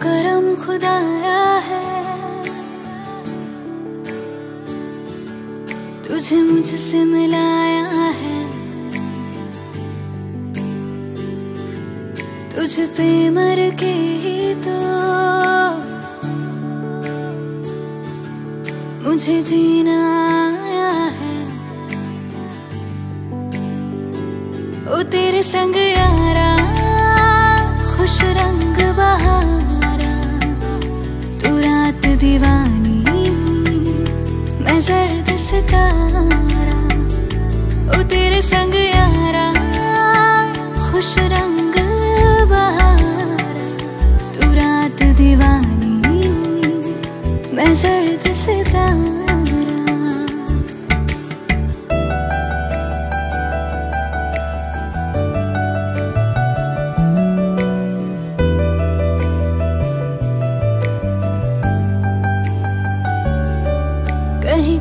खुदाया है। तुझे मुझसे मिलाया है। तुझ पे मर के ही तो मुझे जीना आया है। ओ तेरे संग यारा, खुश रंग बहारा ओ तेरे संग यारा खुश रंग बहारा तू रात दीवानी मैं जर्द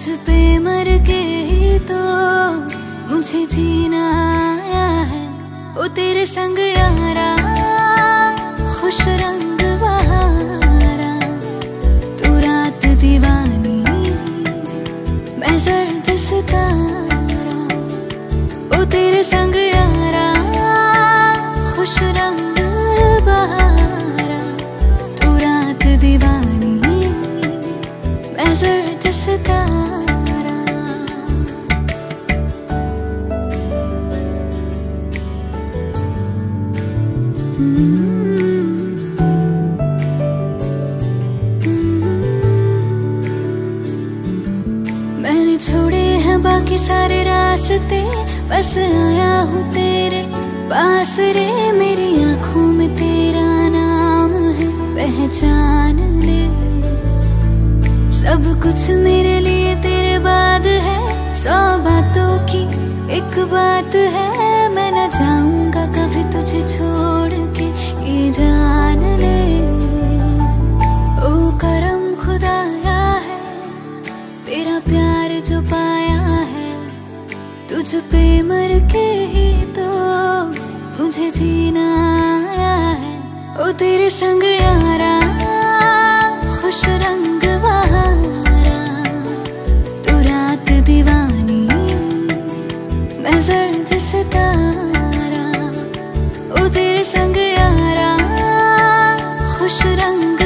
तुझ पे मर के ही तो मुझे जीना आया है। तेरे संग यारा, खुश रंग बहारा। तू रात दीवानी, मैं जर्द सितारा। ओ, तेरे संग मैं जर्द सितारा मैंने छोड़े हैं बाकी सारे रास्ते, बस आया हूँ तेरे पास रे। मेरी आँखों में तेरा नाम है, पहचान सब कुछ मेरे लिए तेरे बाद है। सौ बातों की एक बात है। मैं न जाऊँगा कभी तुझे छोड़ के। ये जान ले। ओ करम खुदाया है। तेरा प्यार जो पाया है। तुझ पे मर के ही तो मुझे जीना आया है। ओ तेरे संग तारा उधर संग यारा खुश रंग